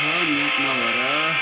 था मैं इतना भरा।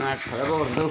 ಮಾಡ್ಕೊಳ್ಬಹುದು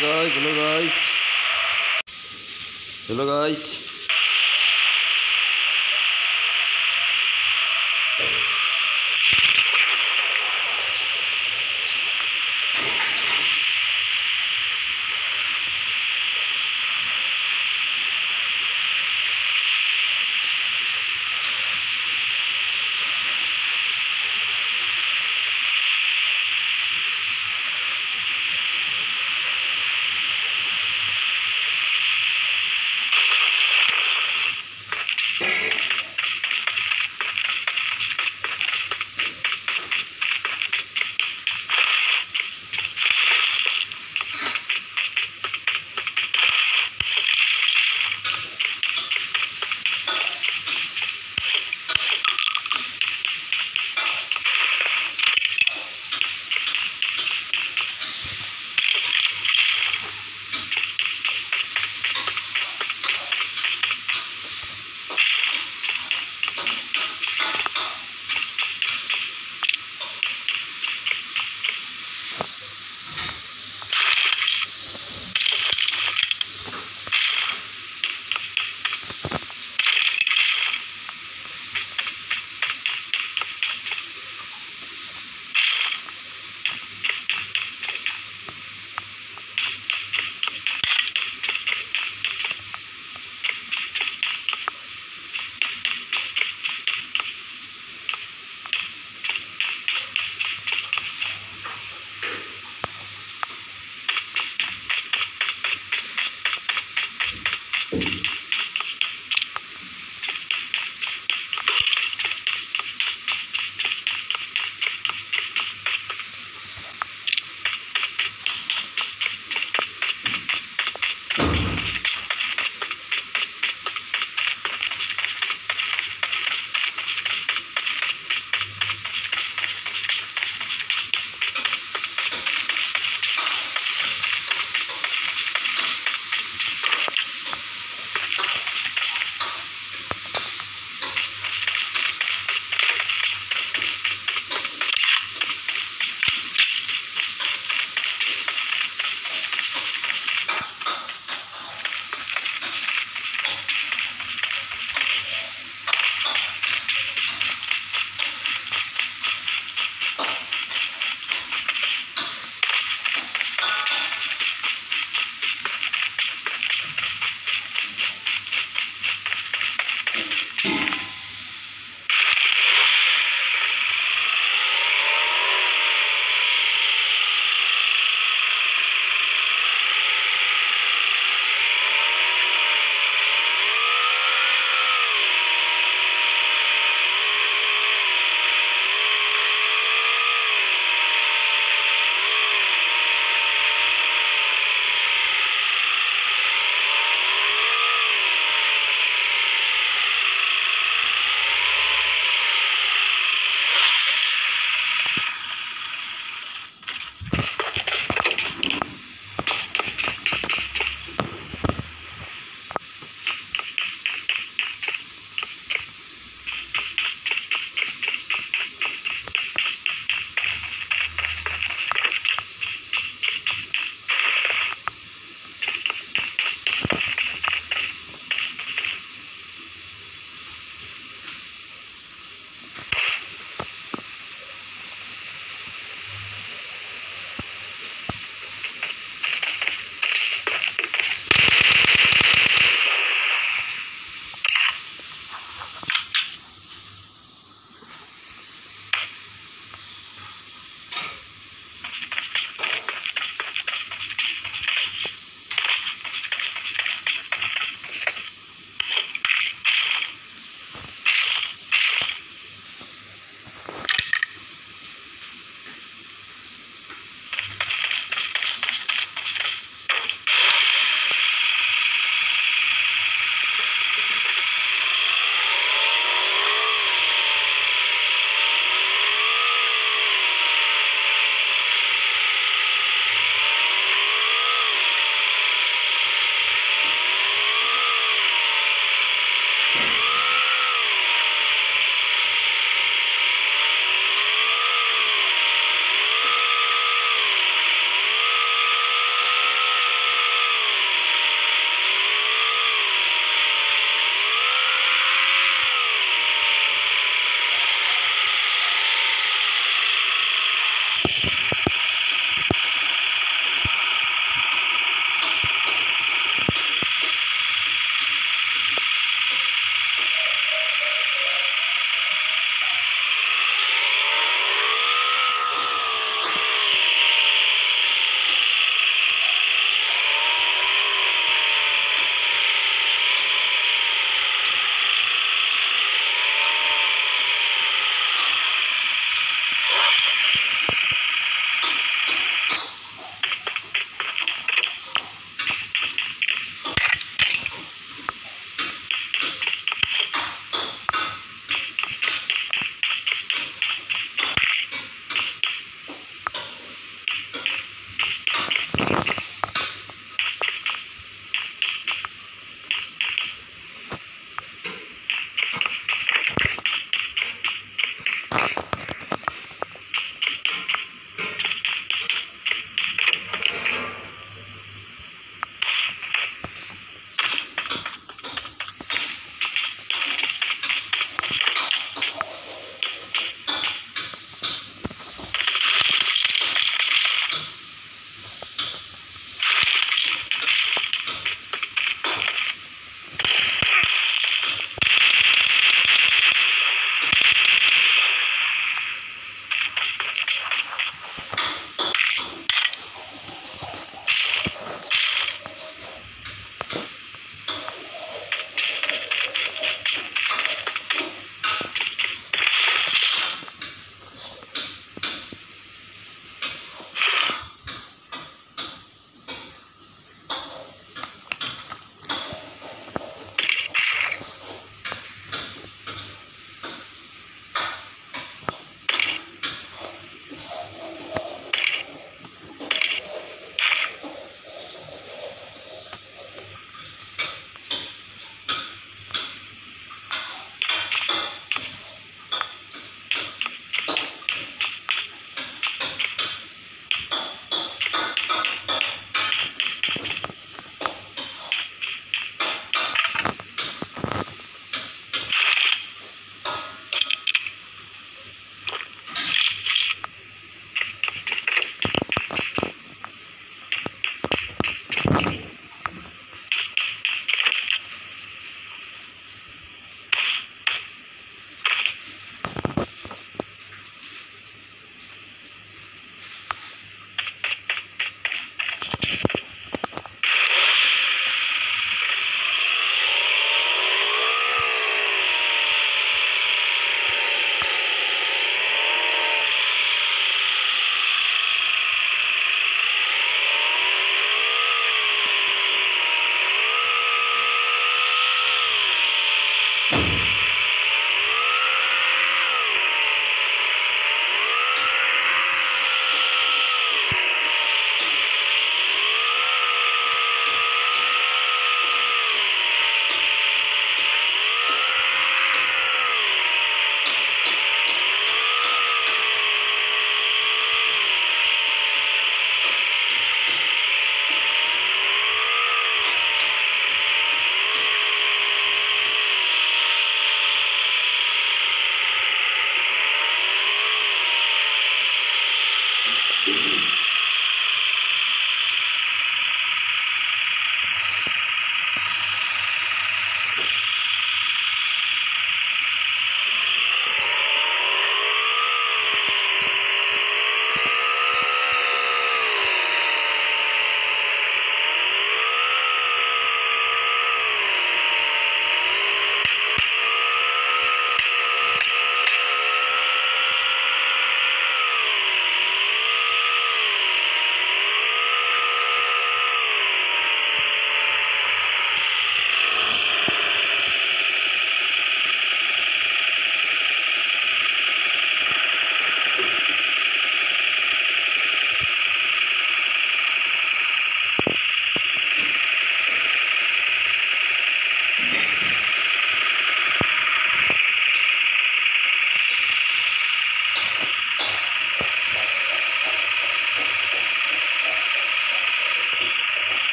guys, hello guys. Hello guys.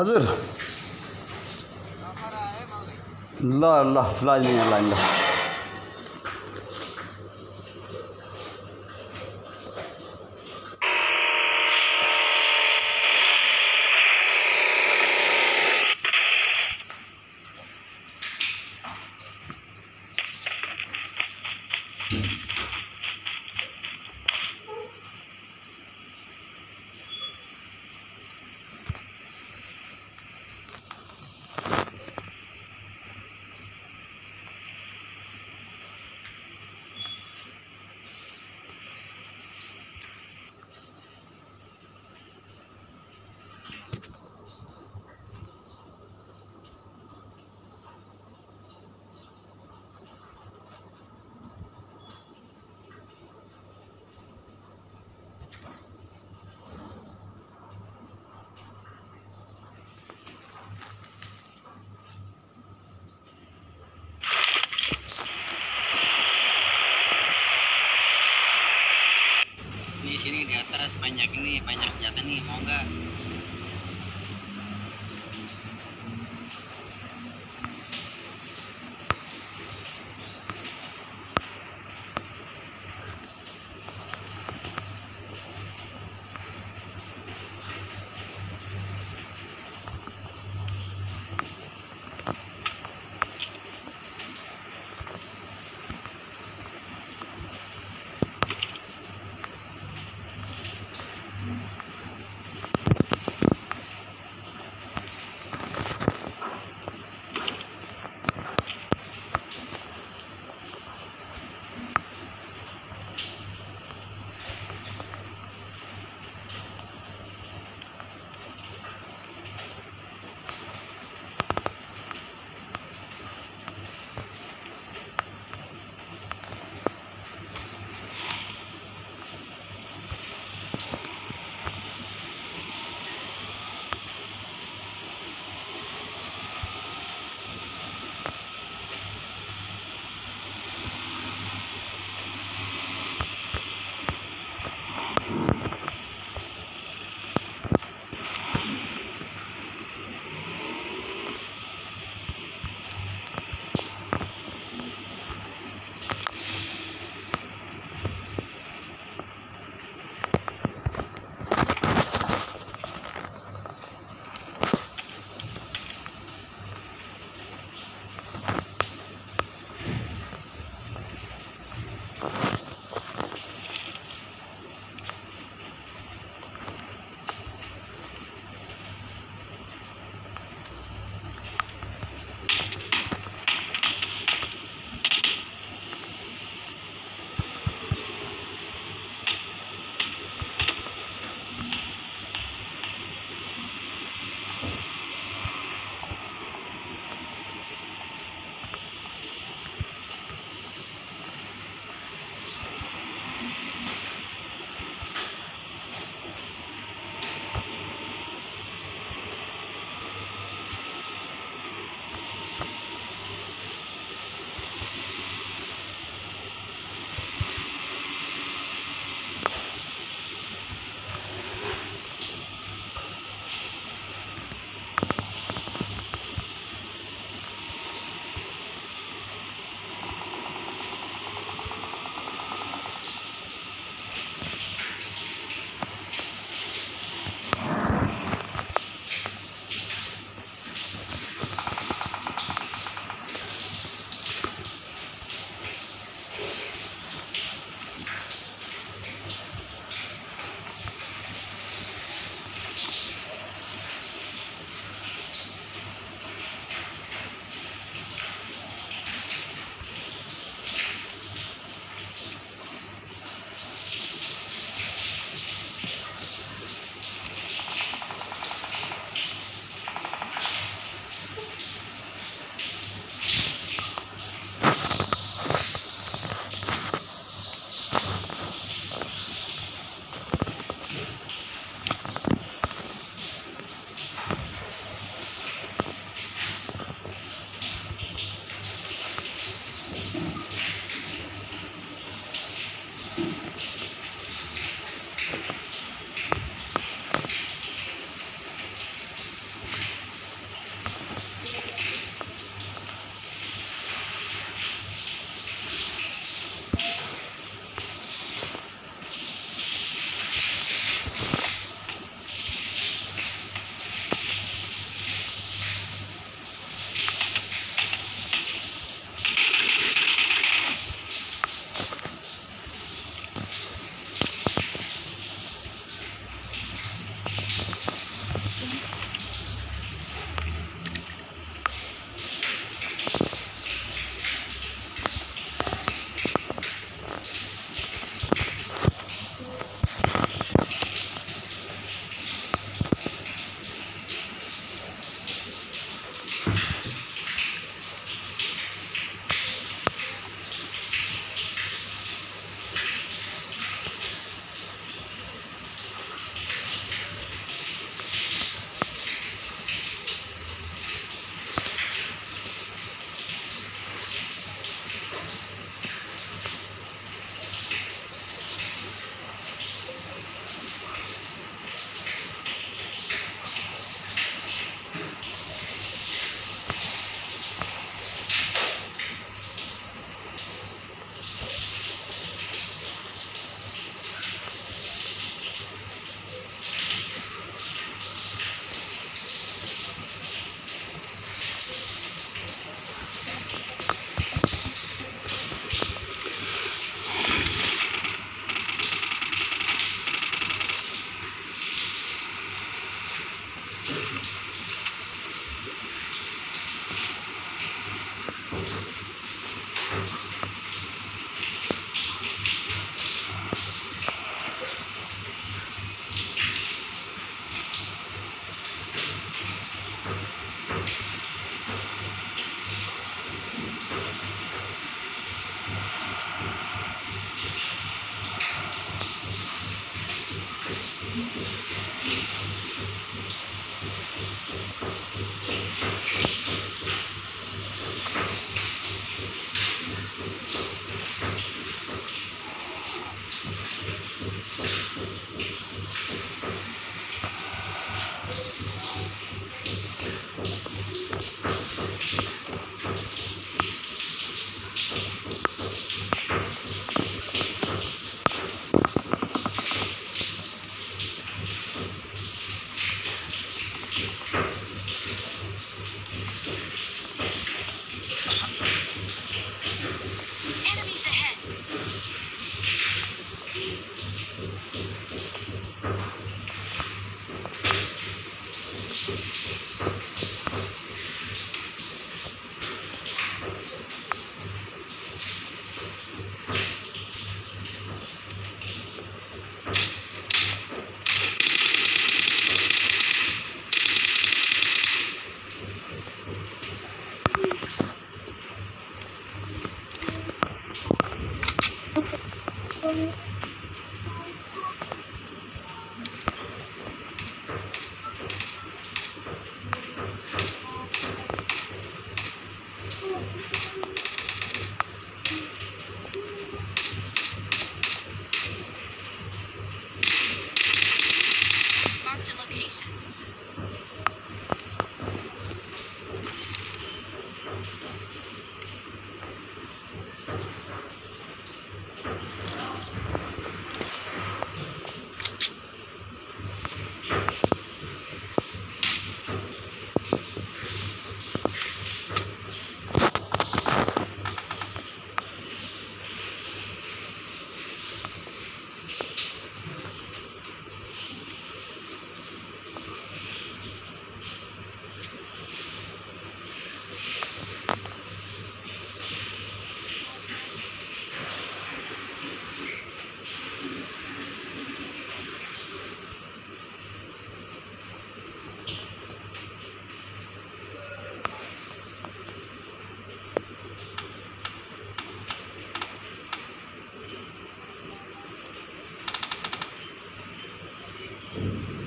हजुर। ल ल लाइन ल। Sini di atas banyak ini banyak senjata nih mau nggak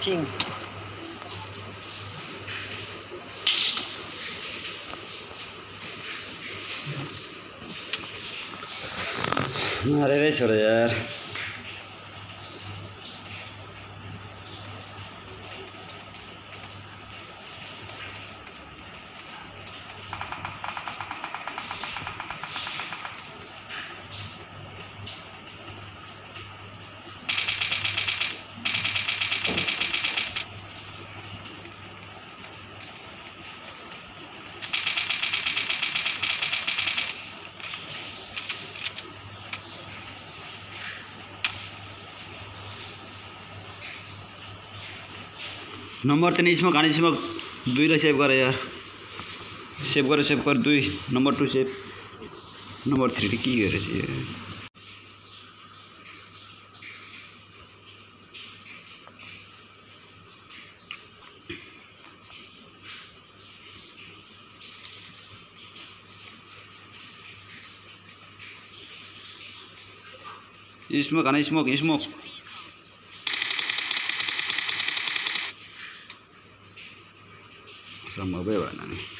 Cing. अरे छोड यार नम्बर तीन स्मोक हाने स्मोक दुईलाई सेभ गर यार। सेव गर सेभ गर दुई। Number two save number three के यार स्मोक हाने smoke smoke Vamos a ver, ¿no?